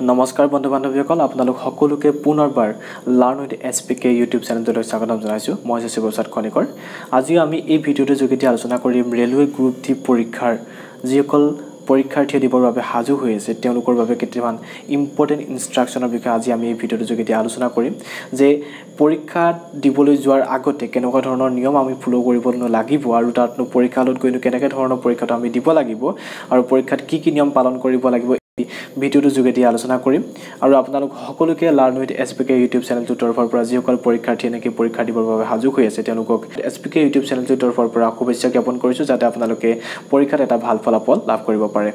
নমস্কাৰ বন্ধু বান্ধৱীসকল আপোনালোক সকলোকে পুনৰবাৰ learn with S P K YouTube চেনেলটোলৈ স্বাগতম জনাইছোঁ। মই হৈছে শিৱপ্ৰসাদ খনিকৰ। আজিও আমি এই ভিডিঅ'টোৰ যোগেদি আলোচনা কৰিম ৰেলৱে গ্ৰুপ ডি পৰীক্ষাৰ। যিসকল পৰীক্ষাৰ্থীয়ে দিবৰ বাবে সাজু হৈ আছে তেওঁলোকৰ বাবে কেইটামান ইম্পৰ্টেণ্ট ইনষ্ট্ৰাকশ্যনৰ বিষয়ে আজি আমি এই ভিডিঅ'টোৰ যোগেদি আলোচনা কৰিম। যে পৰীক্ষা দিবলৈ যোৱাৰ আগতে কেনেকুৱা ধৰণৰ নিয়ম আমি ফ'ল' কৰিব লাগিব আৰু তাতনো পৰীক্ষালত গৈনো কেনেকৈ ধৰণৰ পৰীক্ষাটো আমি দিব লাগিব আৰু পৰীক্ষাত কি কি নিয়ম পালন কৰিব লাগিব ভিডিঅ'টোৰ যোগেদি আলোচনা কৰিম। আৰু আপোনালোক সকলোকে learn with S P K YouTube চেনেলটোৰ তৰফৰ পৰা যিসকল পৰীক্ষাৰ্থীয়ে নেকি পৰীক্ষা দিবৰ বাবে সাজু হৈ আছে তেওঁলোকক এছ পি কে ইউটিউব চেনেলটোৰ তৰফৰ পৰা শুভেচ্ছা জ্ঞাপন কৰিছোঁ যাতে আপোনালোকে পৰীক্ষাত এটা ভাল ফলাফল লাভ কৰিব পাৰে।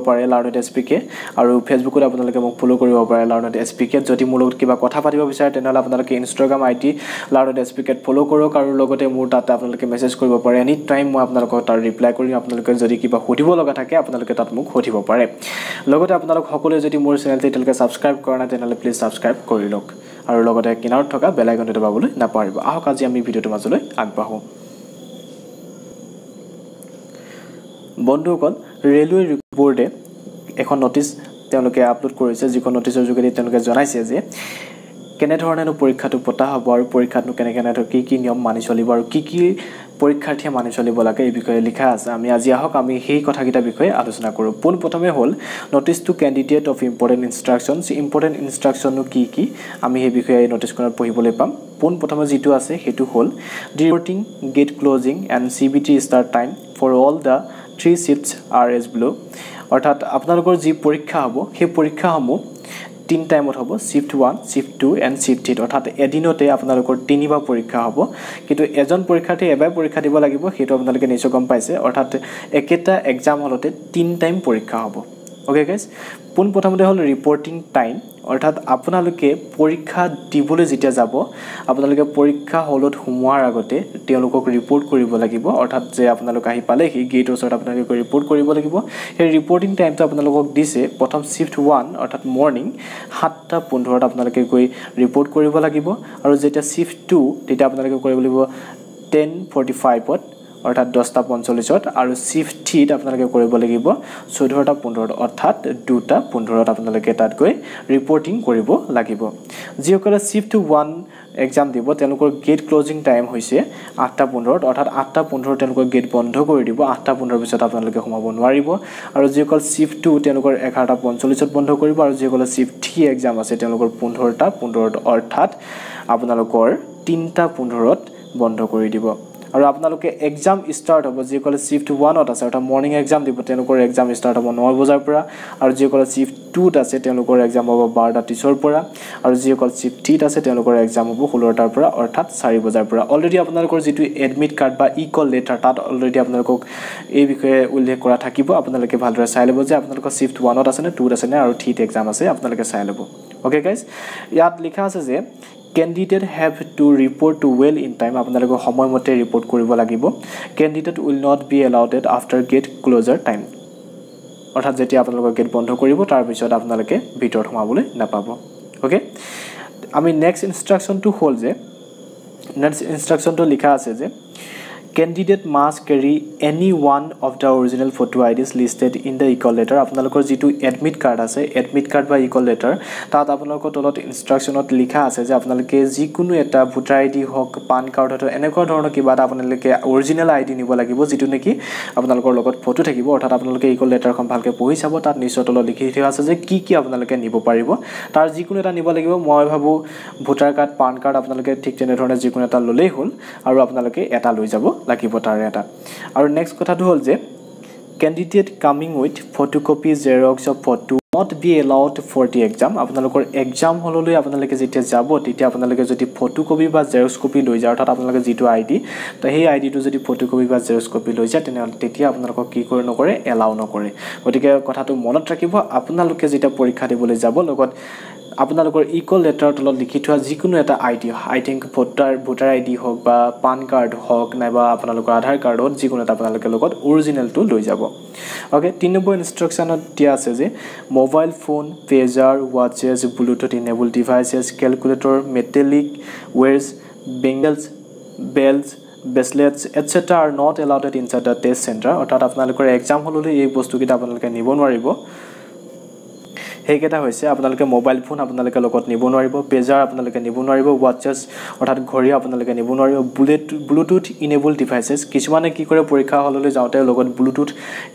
পাৰে লাৰ্ণত এছ পি কে আৰু ফেচবুকত আপোনালোকে মোক ফ'ল' কৰিব পাৰে লাৰ্ণত এছ পি কেত যদি মোৰ লগত কিবা কথা পাতিব বিচাৰে তেনেহ'লে আপোনালোকে ইনষ্টাগ্ৰাম আই ডি লাৰ্ণত এছ পি কেত ফ'ল' কৰক আৰু লগতে মোৰ তাত আপোনালোকে মেছেজ কৰিব পাৰে। এনি টাইম মই আপোনালোকক তাৰ ৰিপ্লাই কৰিম আপোনালোকে যদি কিবা সুধিব লগা থাকে আপোনালোকে তাত মোক সুধিব পাৰে। লগতে আপোনালোক সকলোৱে যদি মোৰ চেনেলটো এতিয়ালৈকে ছাবস্ক্ৰাইব কৰা নাই তেনেহ'লে প্লিজ ছাবস্ক্ৰাইব কৰি লওক। আৰু লগতে কিনাৰত থকা বেলাইকনটো দবাবলৈ নাপাহৰিব। আহক আজি আমি ভিডিঅ'টোৰ মাজলৈ আগবাঢ়োঁ। বন্ধুসকল ৰেলৱে বোৰ্ডে এখন নটিচ তেওঁলোকে আপলোড কৰিছে যিখন নটিচৰ যোগেদি তেওঁলোকে জনাইছে যে কেনেধৰণেনো পৰীক্ষাটো পতা হ'ব আৰু পৰীক্ষাতনো কেনে কেনেধৰণৰ কি কি নিয়ম মানি চলিব আৰু কি কি পৰীক্ষাৰ্থীয়ে মানি চলিব লাগে এই বিষয়ে লিখা আছে। আমি আজি আহক আমি সেই কথাকেইটাৰ বিষয়ে আলোচনা কৰোঁ। পোনপ্ৰথমে হ'ল notice to candidate of important instructions important ইনষ্ট্ৰাকশ্যনো কি কি আমি সেই বিষয়ে এই নটিচখনত পঢ়িবলৈ পাম। পোনপ্ৰথমে যিটো আছে সেইটো হ'ল the reporting gate closing and C B T start time for all the three shifts are as below অৰ্থাৎ আপোনালোকৰ যি পৰীক্ষা হ'ব সেই পৰীক্ষাসমূহ তিনি টাইমত হ'ব shift one shift two and shift থ্ৰীত অৰ্থাৎ এদিনতে আপোনালোকৰ তিনিবাৰ পৰীক্ষা হ'ব। কিন্তু এজন পৰীক্ষাৰ্থীয়ে এবাৰ পৰীক্ষা দিব লাগিব সেইটো আপোনালোকে নিশ্চয় গম পাইছে। অৰ্থাৎ একেটা এক্সাম হলতে তিনি টাইম পৰীক্ষা হ'ব। অ'কে গাইজ পোনপ্ৰথমতে হ'ল ৰিপৰ্টিং টাইম অৰ্থাৎ আপোনালোকে পৰীক্ষা দিবলৈ যেতিয়া যাব আপোনালোকে পৰীক্ষা হলত সোমোৱাৰ আগতে তেওঁলোকক ৰিপৰ্ট কৰিব লাগিব। অৰ্থাৎ যে আপোনালোক আহি পালেহি গেটৰ ওচৰত আপোনালোকে ৰিপৰ্ট কৰিব লাগিব। সেই ৰিপৰ্টিং টাইমটো আপোনালোকক দিছে প্ৰথম শ্বিফ্ট ওৱান অৰ্থাৎ মৰ্ণিং সাতটা পোন্ধৰত আপোনালোকে গৈ ৰিপৰ্ট কৰিব লাগিব। আৰু যেতিয়া শ্বিফ্ট টু তেতিয়া আপোনালোকে কৰিব লাগিব টেন ফৰ্টি ফাইভত অৰ্থাৎ দহটা পঞ্চল্লিছত আৰু শ্বিফ্ট থ্ৰীত আপোনালোকে কৰিব লাগিব চৈধ্যটা পোন্ধৰত অৰ্থাৎ দুটা পোন্ধৰত আপোনালোকে তাত গৈ ৰিপৰ্টিং কৰিব লাগিব। যিসকলে শ্বিফ্ট ওৱান এক্সাম দিব তেওঁলোকৰ গেট ক্লজিং টাইম হৈছে আঠটা পোন্ধৰত অৰ্থাৎ আঠটা পোন্ধৰত তেওঁলোকৰ গেট বন্ধ কৰি দিব আঠটা পোন্ধৰৰ পিছত আপোনালোকে সোমাব নোৱাৰিব। আৰু যিসকল শ্বিফ্ট টু তেওঁলোকৰ এঘাৰটা পঞ্চল্লিছত বন্ধ কৰিব আৰু যিসকলে শ্বিফ্ট থ্ৰী এক্সাম আছে তেওঁলোকৰ পোন্ধৰটা পোন্ধৰত অৰ্থাৎ আপোনালোকৰ তিনিটা পোন্ধৰত বন্ধ কৰি দিব। আৰু আপোনালোকে এক্সাম ষ্টাৰ্ট হ'ব যিসকলে শ্বিফ্ট ওৱানত আছে অৰ্থাৎ মৰ্ণিং এক্সাম দিব তেওঁলোকৰ এক্সাম ষ্টাৰ্ট হ'ব ন বজাৰ পৰা আৰু যিসকলে শ্বিফ্ট টুত আছে তেওঁলোকৰ এক্সাম হ'ব বাৰটা ত্ৰিছৰ পৰা আৰু যিসকল শ্বিফ্ট থ্ৰীত আছে তেওঁলোকৰ এক্সাম হ'ব ষোল্লটাৰ পৰা অৰ্থাৎ চাৰি বজাৰ পৰা। অলৰেডি আপোনালোকৰ যিটো এডমিট কাৰ্ড বা ই কল লেটাৰ তাত অলৰেডি আপোনালোকক এই বিষয়ে উল্লেখ কৰা থাকিব। আপোনালোকে ভালদৰে চাই ল'ব যে আপোনালোকৰ শ্বিফ্ট ওৱানত আছেনে টুত আছেনে আৰু থ্ৰীত এক্সাম আছে আপোনালোকে চাই ল'ব। অ'কে গাইজ ইয়াত লিখা আছে যে candidate have to report to well in time আপোনালোকে সময়মতে ৰিপৰ্ট কৰিব লাগিব। Candidate will not be allowed after gate closure time অৰ্থাৎ যেতিয়া আপোনালোকৰ গেট বন্ধ কৰিব তাৰপিছত আপোনালোকে ভিতৰত সোমাবলৈ নাপাব। অ'কে আমি নেক্সট ইনষ্ট্ৰাকশ্যনটো হ'ল যে নেক্সট ইনষ্ট্ৰাকশ্যনটো লিখা আছে যে candidate must carry any one of the original photo I Ds listed in the ecall letter আপোনালোকৰ যিটো এডমিট কাৰ্ড আছে এডমিট কাৰ্ড বা ইকল লেটাৰ তাত আপোনালোকৰ তলত ইনষ্ট্ৰাকশ্যনত লিখা আছে যে আপোনালোকে যিকোনো এটা ভোটাৰ আই ডি হওক পান কাৰ্ড হওক এনেকুৱা ধৰণৰ কিবা এটা আপোনালোকে অৰিজিনেল আই ডি নিব লাগিব যিটো নেকি আপোনালোকৰ লগত ফটো থাকিব। অৰ্থাৎ আপোনালোকে ইকল লেটাৰখন ভালকৈ পঢ়ি চাব তাত নিশ্চয় তলত লিখি থোৱা আছে যে কি কি আপোনালোকে নিব পাৰিব। তাৰ যিকোনো এটা নিব লাগিব। মই ভাবোঁ ভোটাৰ কাৰ্ড পান কাৰ্ড আপোনালোকে ঠিক তেনেধৰণে যিকোনো এটা ল'লেই হ'ল আৰু আপোনালোকে এটা লৈ যাব। লাগিব তাৰে এটা। আৰু নেক্সট কথাটো হ'ল যে candidate coming with photo copy xerox of photo not be allowed for the exam আপোনালোকৰ এক্সাম হললৈ আপোনালোকে যেতিয়া যাব তেতিয়া আপোনালোকে যদি ফটো কপি বা জেৰক্স কপি লৈ যায় অৰ্থাৎ আপোনালোকে যিটো আই ডি তো সেই আই ডিটো যদি ফটো কপি বা জেৰক্স কপি লৈ যায় তেনেহ'লে তেতিয়া আপোনালোকক কি কৰি নকৰে এলাউ নকৰে। গতিকে কথাটো মনত ৰাখিব আপোনালোকে যেতিয়া পৰীক্ষা দিবলৈ যাব লগত আপোনালোকৰ ইকল লেটাৰৰ তলত লিখি থোৱা যিকোনো এটা I D I think voter voter I D হওক বা পান কাৰ্ড হওক নাইবা আপোনালোকৰ আধাৰ কাৰ্ড হওক যিকোনো এটা আপোনালোকে লগত অৰিজিনেলটো লৈ যাব। অ'কে তিনি নম্বৰ ইনষ্ট্ৰাকশ্যনত দিয়া আছে যে mobile phone pager ৱাটছেছ bluetooth enable devices calculator metallic wares bangles belts bracelets etcetera are not allowed inside the test centre অৰ্থাৎ আপোনালোকৰ এক্সাম হললৈ এই বস্তুকেইটা আপোনালোকে নিব নোৱাৰিব। সেইকেইটা হৈছে আপোনালোকে মোবাইল ফোন আপোনালোকে লগত নিব নোৱাৰিব পেজাৰ আপোনালোকে নিব নোৱাৰিব ৱাটচেছ অৰ্থাৎ ঘড়ী আপোনালোকে নিব নোৱাৰিব বুলেট ব্লুটুথ ইনেবল ডিভাইচেছ কিছুমানে কি কৰে পৰীক্ষা হললৈ যাওঁতে লগত ব্লুটুথ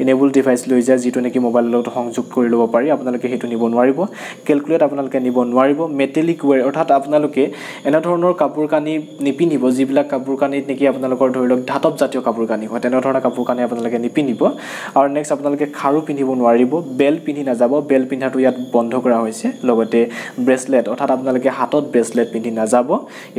ইনেবল ডিভাইচ লৈ যায় যিটো নেকি মোবাইলৰ লগত সংযোগ কৰি ল'ব পাৰি। আপোনালোকে সেইটো নিব নোৱাৰিব। কেলকুলেট আপোনালোকে নিব নোৱাৰিব। মেটেলিক ৱেৰ অৰ্থাৎ আপোনালোকে এনেধৰণৰ কাপোৰ কানি নিপিন্ধিব যিবিলাক কাপোৰ কানিত নেকি আপোনালোকৰ ধৰি লওক ধাতৱ জাতীয় কাপোৰ কানি হয় তেনেধৰণৰ কাপোৰ কানি আপোনালোকে নিপিন্ধিব। আৰু নেক্সট আপোনালোকে খাৰু পিন্ধিব নোৱাৰিব বেল্ট পিন্ধি নাযাব। বেল্ট পিন্ধাটো ইয়াত বন্ধ কৰা হৈছে। লগতে ব্ৰেচলেট অৰ্থাৎ আপোনালোকে হাতত ব্ৰেচলেট পিন্ধি নাযাব।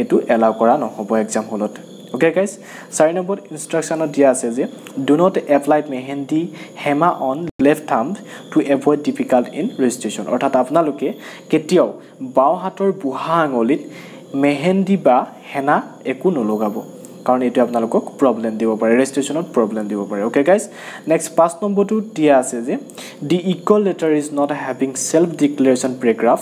এইটো এলাউ কৰা নহ'ব এক্সাম হলত অ'কে গাইজ চাৰি নম্বৰত ইনষ্ট্ৰাকশ্যনত দিয়া আছে যে do not apply mehndi henna on left thumb to avoid difficult in registration অৰ্থাৎ আপোনালোকে কেতিয়াও বাওঁ হাতৰ বুঢ়া আঙুলিত মেহেন্দি বা হেনা একো নলগাব। কাৰণ এইটোৱে আপোনালোকক প্ৰব্লেম দিব পাৰে ৰেজিষ্ট্ৰেশ্যনত প্ৰব্লেম দিব পাৰে। অ'কে গাইজ নেক্সট পাঁচ নম্বৰটো দিয়া আছে যে the equal letter is not having self declaration paragraph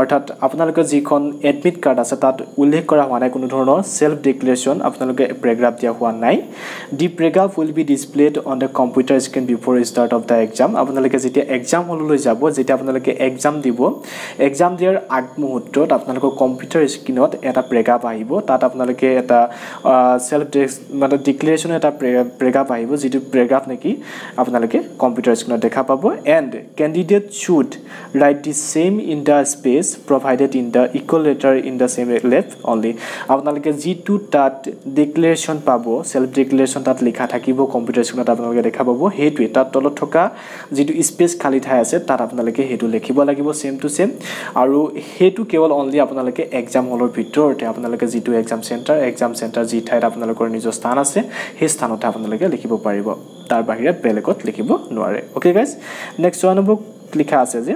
অৰ্থাৎ আপোনালোকৰ যিখন এডমিট কাৰ্ড আছে তাত উল্লেখ কৰা হোৱা নাই কোনো ধৰণৰ চেল্ফ ডিক্লেৰেশ্যন আপোনালোকে পেৰেগ্ৰাফ দিয়া হোৱা নাই। The paragraph will be displayed on the computer screen before start of the exam আপোনালোকে যেতিয়া এক্সাম হললৈ যাব যেতিয়া আপোনালোকে এক্সাম দিব এক্সাম দিয়াৰ আগমুহূৰ্তত আপোনালোকৰ কম্পিউটাৰ স্ক্ৰীণত এটা পেৰেগ্ৰাফ আহিব। তাত আপোনালোকে এটা চেল্ফ মানে ডিক্লেৰেশ্যনৰ এটা পেৰেগ্ৰাফ আহিব যিটো পেৰেগ্ৰাফ নেকি আপোনালোকে কম্পিউটাৰ স্ক্ৰীণত দেখা পাব। And candidate should write the same in the space provided in the equal letter in the same left only আপোনালোকে যিটো তাত ডিক্লেৰেশ্যন পাব চেল্ফ ডিক্লেৰেশ্যন তাত লিখা থাকিব কম্পিউটাৰ স্ক্ৰীণত আপোনালোকে দেখা পাব সেইটোৱে। তাত তলত থকা যিটো স্পেচ খালী ঠাই আছে তাত আপোনালোকে সেইটো লিখিব লাগিব ছেইম টু ছেইম আৰু সেইটো কেৱল অনলি আপোনালোকে এক্সাম হলৰ ভিতৰতে আপোনালোকে যিটো এক্সাম চেণ্টাৰ এক্সাম চেণ্টাৰ যি ঠাইত আপোনালোকৰ নিজৰ স্থান আছে সেই স্থানতে আপোনালোকে লিখিব পাৰিব। তাৰ বাহিৰে বেলেগত লিখিব নোৱাৰে। Okay guys next one number লিখা আছে যে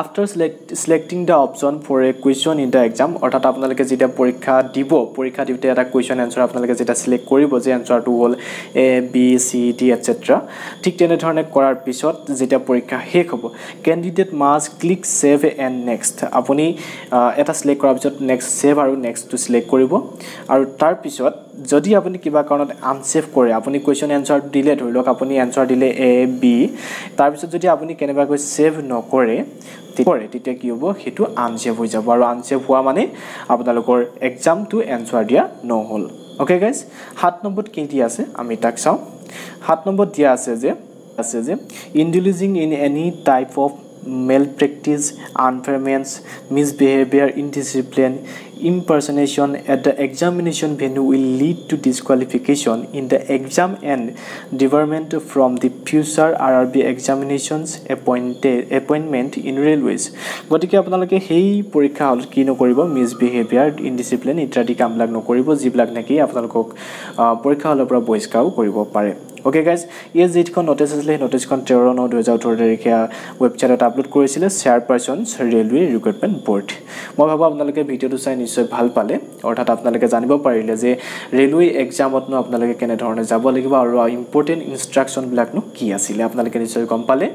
after select selecting the option for a question in the exam অৰ্থাৎ আপোনালোকে যেতিয়া পৰীক্ষা দিব পৰীক্ষা দিওঁতে এটা কুৱেশ্যন এনচাৰ আপোনালোকে যেতিয়া চিলেক্ট কৰিব যে এনচাৰটো হ'ল A B C D etcetera ঠিক তেনেধৰণে কৰাৰ পিছত যেতিয়া পৰীক্ষা শেষ হ'ব candidate must click save and next আপুনি এটা চিলেক্ট কৰাৰ পিছত নেক্সট ছেভ আৰু নেক্সটটো চিলেক্ট কৰিব। আৰু তাৰপিছত যদি আপুনি কিবা কাৰণত আনছেভ কৰে আপুনি কুৱেশ্যন এনচাৰ দিলে ধৰি লওক আপুনি এনচাৰ দিলে এ বি তাৰপিছত যদি আপুনি কেনেবাকৈ ছেভ নকৰে কৰে তেতিয়া কি হ'ব? সেইটো আনছেভ হৈ যাব। আৰু আনছেভ হোৱা মানে আপোনালোকৰ এক্সামটো এনচাৰ দিয়া নহ'ল। অ'কে গাইজ সাত নম্বৰত কি দিয়া আছে? আমি তাক চাওঁ। সাত নম্বৰত দিয়া আছে যে আছে যে indulging in any type of malpractice unfair means misbehaviour indiscipline impersonation at the examination venue will lead to disqualification in the exam and debarment from the future RRB examinations appointed appointment in railways গতিকে আপোনালোকে সেই পৰীক্ষা হলত কি নকৰিব মিছবিহেভিয়াৰ indiscipline ইত্যাদি কামবিলাক নকৰিব যিবিলাক নেকি আপোনালোকক পৰীক্ষা হলৰ পৰা বহিষ্কাৰো কৰিব পাৰে অ'কে গাইজ এই যিখন নটিচ আছিলে সেই নটিচখন তেৰ ন দুহেজাৰ ওঠৰ তাৰিখে ৱেবছাইটত আপলোড কৰিছিলে chairpersons railway recruitment board মই ভাবোঁ আপোনালোকে ভিডিঅ'টো চাই নিশ্চয় ভাল পালে। অৰ্থাৎ আপোনালোকে জানিব পাৰিলে যে ৰেলৱে এক্সামতনো আপোনালোকে কেনেধৰণে যাব লাগিব আৰু ইম্পৰ্টেণ্ট ইনষ্ট্ৰাকশ্যনবিলাকনো কি আছিলে আপোনালোকে নিশ্চয় গম পালে।